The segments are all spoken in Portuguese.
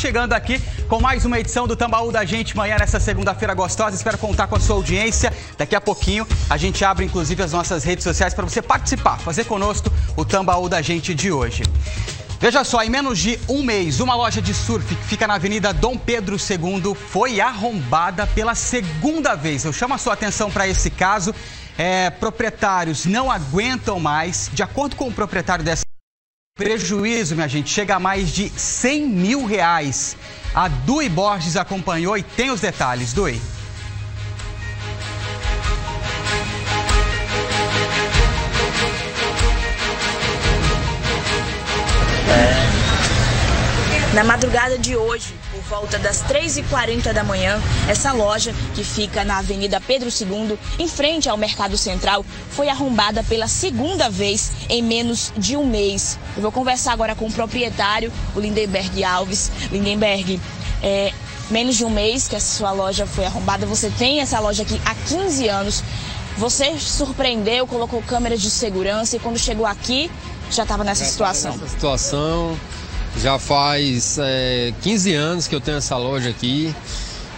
Chegando aqui com mais uma edição do Tambaú da Gente manhã nessa segunda-feira gostosa. Espero contar com a sua audiência. Daqui a pouquinho a gente abre inclusive as nossas redes sociais para você participar, fazer conosco o Tambaú da Gente de hoje. Veja só, em menos de um mês, uma loja de surf que fica na Avenida Dom Pedro II foi arrombada pela segunda vez. Eu chamo a sua atenção para esse caso. É, proprietários não aguentam mais. De acordo com o proprietário dessa prejuízo, minha gente, chega a mais de 100 mil reais. A Dui Borges acompanhou e tem os detalhes. Dui. Na madrugada de hoje, por volta das 3h40 da manhã, essa loja, que fica na Avenida Pedro II, em frente ao Mercado Central, foi arrombada pela segunda vez em menos de um mês. Eu vou conversar agora com o proprietário, o Lindenberg Alves. Lindenberg, é, menos de um mês que essa sua loja foi arrombada, você tem essa loja aqui há 15 anos. Você surpreendeu, colocou câmeras de segurança e quando chegou aqui já estava nessa já situação. Nessa situação já faz é, 15 anos que eu tenho essa loja aqui.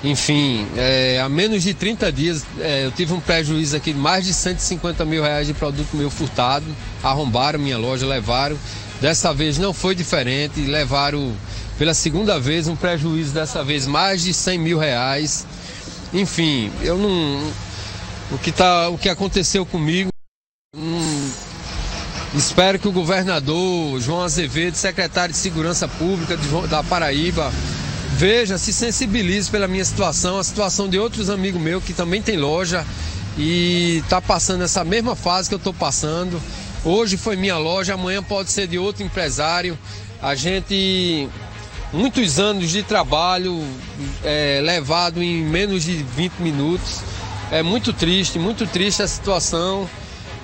Enfim, é, há menos de 30 dias é, eu tive um prejuízo aqui de mais de 150 mil reais de produto meu furtado. Arrombaram minha loja, levaram. Dessa vez não foi diferente, levaram pela segunda vez um prejuízo, dessa vez mais de 100 mil reais. Enfim, eu não. O que, tá, o que aconteceu comigo Espero que o governador João Azevedo, secretário de Segurança Pública da Paraíba, veja, se sensibilize pela minha situação, a situação de outros amigos meus que também tem loja e está passando essa mesma fase que eu estou passando. Hoje foi minha loja, amanhã pode ser de outro empresário. A gente, muitos anos de trabalho é, levado em menos de 20 minutos. É muito triste, muito triste a situação.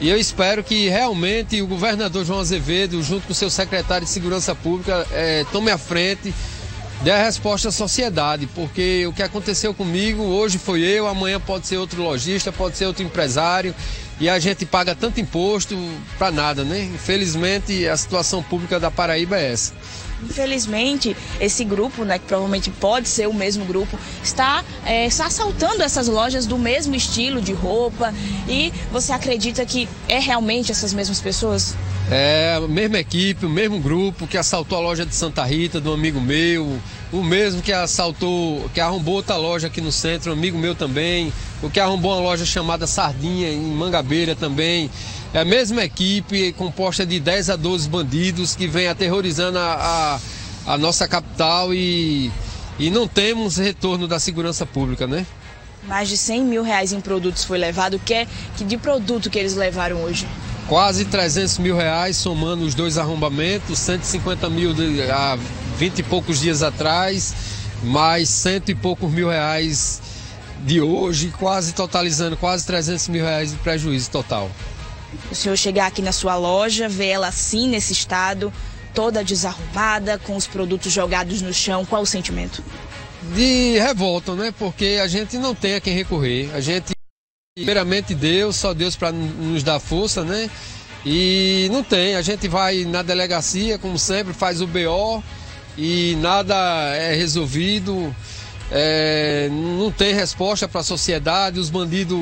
E eu espero que realmente o governador João Azevedo, junto com seu secretário de Segurança Pública, é, tome a frente, dê a resposta à sociedade, porque o que aconteceu comigo hoje foi eu, amanhã pode ser outro lojista, pode ser outro empresário, e a gente paga tanto imposto para nada, né? Infelizmente a situação pública da Paraíba é essa. Infelizmente, esse grupo, né, que provavelmente pode ser o mesmo grupo, está, é, está assaltando essas lojas do mesmo estilo de roupa. E você acredita que é realmente essas mesmas pessoas? É a mesma equipe, o mesmo grupo que assaltou a loja de Santa Rita, do amigo meu, o mesmo que assaltou, que arrombou outra loja aqui no centro, um amigo meu também, o que arrombou uma loja chamada Sardinha em Mangabeira também. É a mesma equipe composta de 10 a 12 bandidos que vem aterrorizando a, a, a nossa capital e, e não temos retorno da segurança pública, né? Mais de 100 mil reais em produtos foi levado. Que, é, que de produto que eles levaram hoje? Quase 300 mil reais, somando os dois arrombamentos, 150 mil de, há 20 e poucos dias atrás, mais cento e poucos mil reais de hoje, quase totalizando quase 300 mil reais de prejuízo total. O senhor chegar aqui na sua loja, ver ela assim, nesse estado, toda desarrumada, com os produtos jogados no chão, qual o sentimento? De revolta, né? Porque a gente não tem a quem recorrer. A gente, primeiramente Deus, só Deus para nos dar força, né? E não tem. A gente vai na delegacia, como sempre, faz o BO e nada é resolvido. É, não tem resposta para a sociedade, os bandidos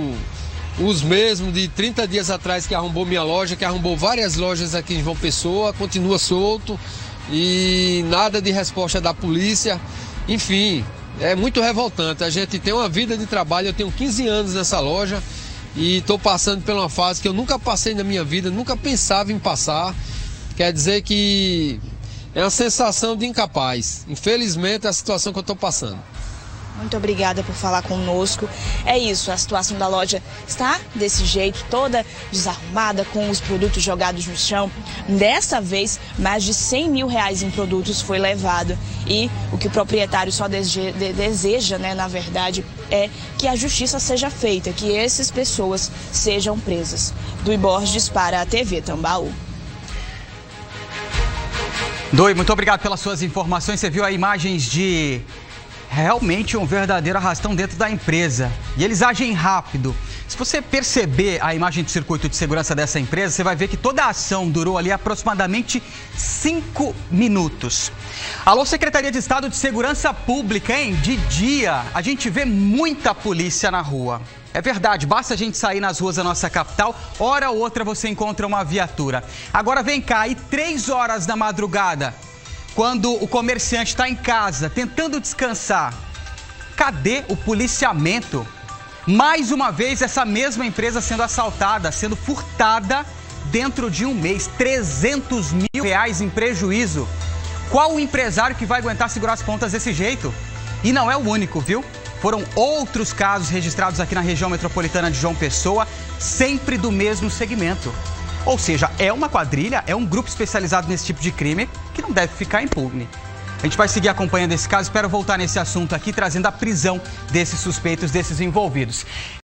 os mesmos de 30 dias atrás que arrombou minha loja, que arrombou várias lojas aqui em João Pessoa, continua solto e nada de resposta da polícia. Enfim, é muito revoltante. A gente tem uma vida de trabalho, eu tenho 15 anos nessa loja e estou passando por uma fase que eu nunca passei na minha vida, nunca pensava em passar. Quer dizer que é uma sensação de incapaz. Infelizmente, é a situação que eu estou passando. Muito obrigada por falar conosco. É isso, a situação da loja está desse jeito, toda desarrumada, com os produtos jogados no chão. Dessa vez, mais de 100 mil reais em produtos foi levado. E o que o proprietário só deseja, né, na verdade, é que a justiça seja feita, que essas pessoas sejam presas. Do Borges para a TV Tambaú. Doi, muito obrigado pelas suas informações. Você viu aí imagens de realmente um verdadeiro arrastão dentro da empresa. E eles agem rápido. Se você perceber a imagem de circuito de segurança dessa empresa, você vai ver que toda a ação durou ali aproximadamente cinco minutos. Alô, Secretaria de Estado de Segurança Pública, hein? De dia, a gente vê muita polícia na rua. É verdade, basta a gente sair nas ruas da nossa capital, hora ou outra você encontra uma viatura. Agora vem cá, e três horas da madrugada, quando o comerciante está em casa, tentando descansar, cadê o policiamento? Mais uma vez, essa mesma empresa sendo assaltada, sendo furtada dentro de um mês. 300 mil reais em prejuízo. Qual o empresário que vai aguentar segurar as pontas desse jeito? E não é o único, viu? Foram outros casos registrados aqui na região metropolitana de João Pessoa, sempre do mesmo segmento. Ou seja, é uma quadrilha, é um grupo especializado nesse tipo de crime que não deve ficar impune. A gente vai seguir acompanhando esse caso, espero voltar nesse assunto aqui, trazendo a prisão desses suspeitos, desses envolvidos.